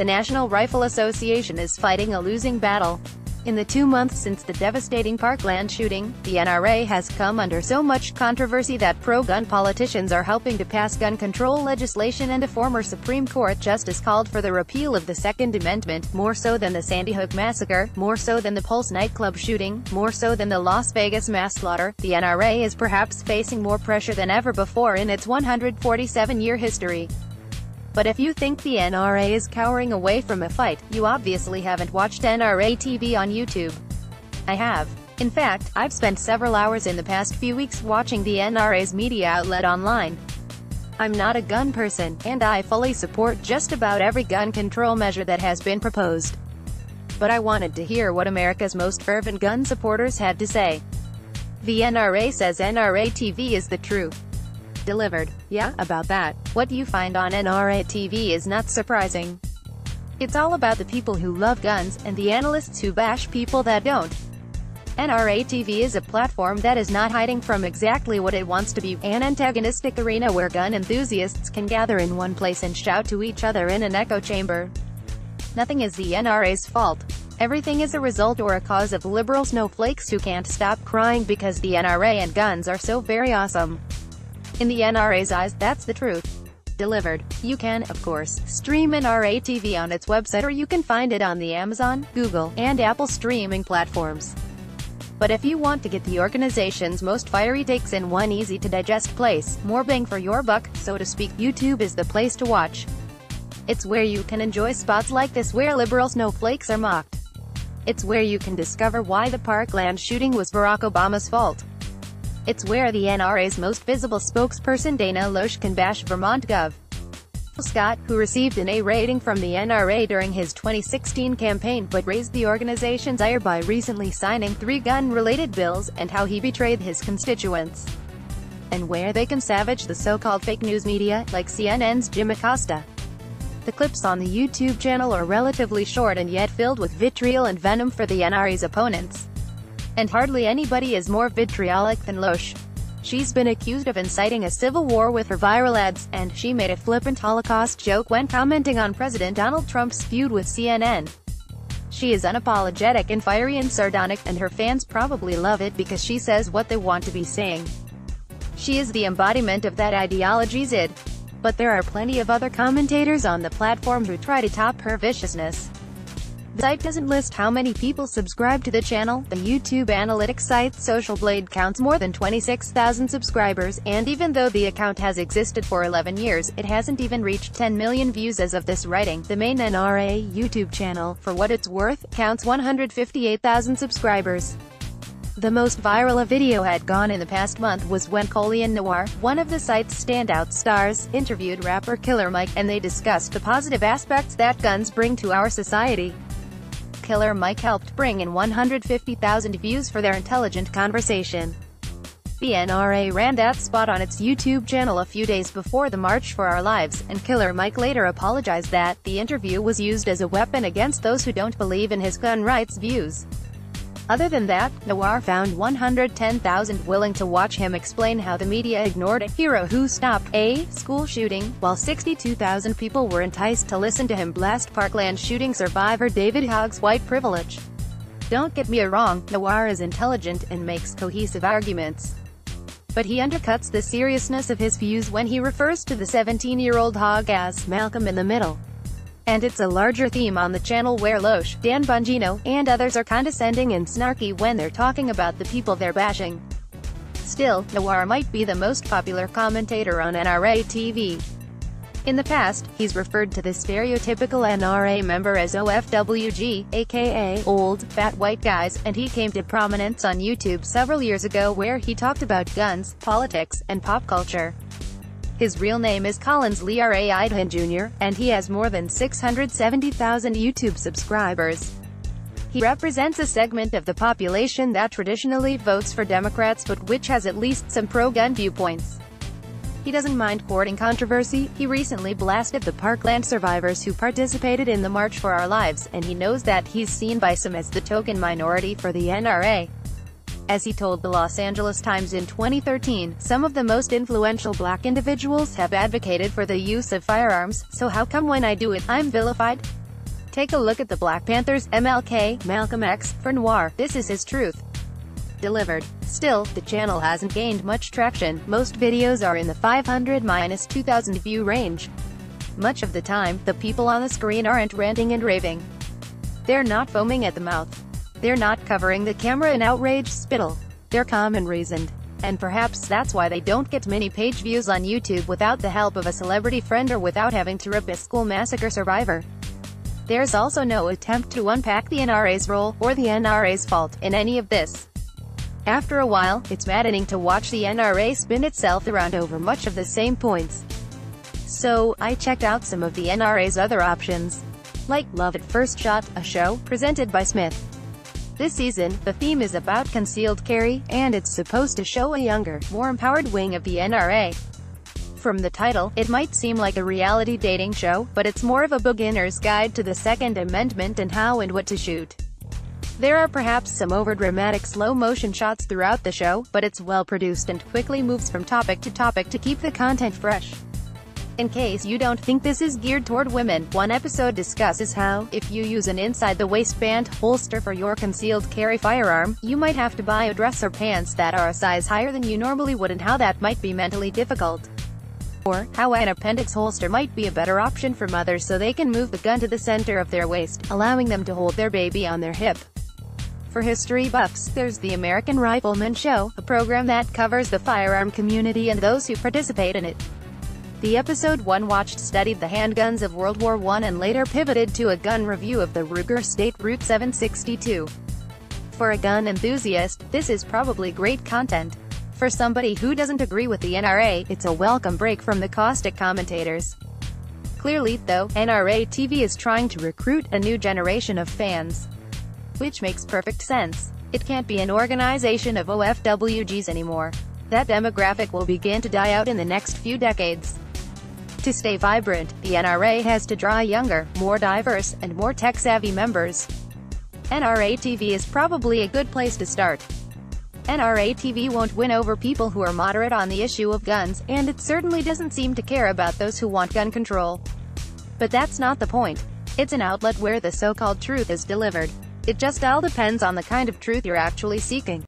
the National Rifle Association is fighting a losing battle. In the two months since the devastating Parkland shooting, the NRA has come under so much controversy that pro-gun politicians are helping to pass gun control legislation and a former Supreme Court justice called for the repeal of the Second Amendment, more so than the Sandy Hook massacre, more so than the Pulse nightclub shooting, more so than the Las Vegas mass slaughter. The NRA is perhaps facing more pressure than ever before in its 147-year history. But if you think the NRA is cowering away from a fight, you obviously haven't watched NRA TV on YouTube. I have. In fact, I've spent several hours in the past few weeks watching the NRA's media outlet online. I'm not a gun person, and I fully support just about every gun control measure that has been proposed. But I wanted to hear what America's most fervent gun supporters had to say. The NRA says NRA TV is the truth delivered. Yeah, about that. What you find on NRA TV is not surprising. It's all about the people who love guns, and the analysts who bash people that don't. NRA TV is a platform that is not hiding from exactly what it wants to be, an antagonistic arena where gun enthusiasts can gather in one place and shout to each other in an echo chamber. Nothing is the NRA's fault. Everything is a result or a cause of liberal snowflakes who can't stop crying because the NRA and guns are so very awesome. In the NRA's eyes, that's the truth. Delivered. You can, of course, stream NRA TV on its website or you can find it on the Amazon, Google, and Apple streaming platforms. But if you want to get the organization's most fiery takes in one easy-to-digest place, more bang for your buck, so to speak, YouTube is the place to watch. It's where you can enjoy spots like this where liberal snowflakes are mocked. It's where you can discover why the Parkland shooting was Barack Obama's fault. It's where the NRA's most visible spokesperson Dana Loesch can bash Vermont Gov. Scott, who received an A rating from the NRA during his 2016 campaign but raised the organization's ire by recently signing three gun-related bills, and how he betrayed his constituents. And where they can savage the so-called fake news media, like CNN's Jim Acosta. The clips on the YouTube channel are relatively short and yet filled with vitriol and venom for the NRA's opponents and hardly anybody is more vitriolic than Loesch. She's been accused of inciting a civil war with her viral ads, and she made a flippant Holocaust joke when commenting on President Donald Trump's feud with CNN. She is unapologetic and fiery and sardonic, and her fans probably love it because she says what they want to be saying. She is the embodiment of that ideology's id. But there are plenty of other commentators on the platform who try to top her viciousness. The site doesn't list how many people subscribe to the channel. The YouTube analytics site Social Blade counts more than 26,000 subscribers, and even though the account has existed for 11 years, it hasn't even reached 10 million views as of this writing. The main NRA YouTube channel, for what it's worth, counts 158,000 subscribers. The most viral a video had gone in the past month was when Colion Noir, one of the site's standout stars, interviewed rapper Killer Mike, and they discussed the positive aspects that guns bring to our society. Killer Mike helped bring in 150,000 views for their intelligent conversation. The NRA ran that spot on its YouTube channel a few days before the March for Our Lives, and Killer Mike later apologized that the interview was used as a weapon against those who don't believe in his gun rights views. Other than that, Noir found 110,000 willing to watch him explain how the media ignored a hero who stopped a school shooting, while 62,000 people were enticed to listen to him blast Parkland shooting survivor David Hogg's white privilege. Don't get me wrong, Noir is intelligent and makes cohesive arguments. But he undercuts the seriousness of his views when he refers to the 17-year-old Hogg as Malcolm in the Middle and it's a larger theme on the channel where Loesch, Dan Bongino, and others are condescending and snarky when they're talking about the people they're bashing. Still, Noir might be the most popular commentator on NRA TV. In the past, he's referred to the stereotypical NRA member as OFWG, aka old, fat white guys, and he came to prominence on YouTube several years ago where he talked about guns, politics, and pop culture. His real name is Collins Iyare Idehen Jr., and he has more than 670,000 YouTube subscribers. He represents a segment of the population that traditionally votes for Democrats but which has at least some pro-gun viewpoints. He doesn't mind courting controversy, he recently blasted the Parkland survivors who participated in the March for Our Lives, and he knows that he's seen by some as the token minority for the NRA. As he told the Los Angeles Times in 2013, some of the most influential black individuals have advocated for the use of firearms, so how come when I do it, I'm vilified? Take a look at the Black Panthers, MLK, Malcolm X, for Noir, this is his truth. Delivered. Still, the channel hasn't gained much traction, most videos are in the 500-2000 view range. Much of the time, the people on the screen aren't ranting and raving. They're not foaming at the mouth. They're not covering the camera in outraged spittle. They're calm and reasoned. And perhaps that's why they don't get many page views on YouTube without the help of a celebrity friend or without having to rip a school massacre survivor. There's also no attempt to unpack the NRA's role, or the NRA's fault, in any of this. After a while, it's maddening to watch the NRA spin itself around over much of the same points. So, I checked out some of the NRA's other options. Like Love at First Shot, a show, presented by Smith. This season, the theme is about concealed carry, and it's supposed to show a younger, more empowered wing of the NRA. From the title, it might seem like a reality dating show, but it's more of a beginner's guide to the Second Amendment and how and what to shoot. There are perhaps some overdramatic slow-motion shots throughout the show, but it's well-produced and quickly moves from topic to topic to keep the content fresh. In case you don't think this is geared toward women, one episode discusses how, if you use an inside-the-waistband holster for your concealed carry firearm, you might have to buy a dress or pants that are a size higher than you normally would and how that might be mentally difficult. Or, how an appendix holster might be a better option for mothers so they can move the gun to the center of their waist, allowing them to hold their baby on their hip. For history buffs, there's the American Rifleman Show, a program that covers the firearm community and those who participate in it. The episode one watched studied the handguns of World War I and later pivoted to a gun review of the Ruger State Route 762. For a gun enthusiast, this is probably great content. For somebody who doesn't agree with the NRA, it's a welcome break from the caustic commentators. Clearly, though, NRA TV is trying to recruit a new generation of fans. Which makes perfect sense. It can't be an organization of OFWGs anymore. That demographic will begin to die out in the next few decades. To stay vibrant, the NRA has to draw younger, more diverse, and more tech-savvy members. NRA TV is probably a good place to start. NRA TV won't win over people who are moderate on the issue of guns, and it certainly doesn't seem to care about those who want gun control. But that's not the point. It's an outlet where the so-called truth is delivered. It just all depends on the kind of truth you're actually seeking.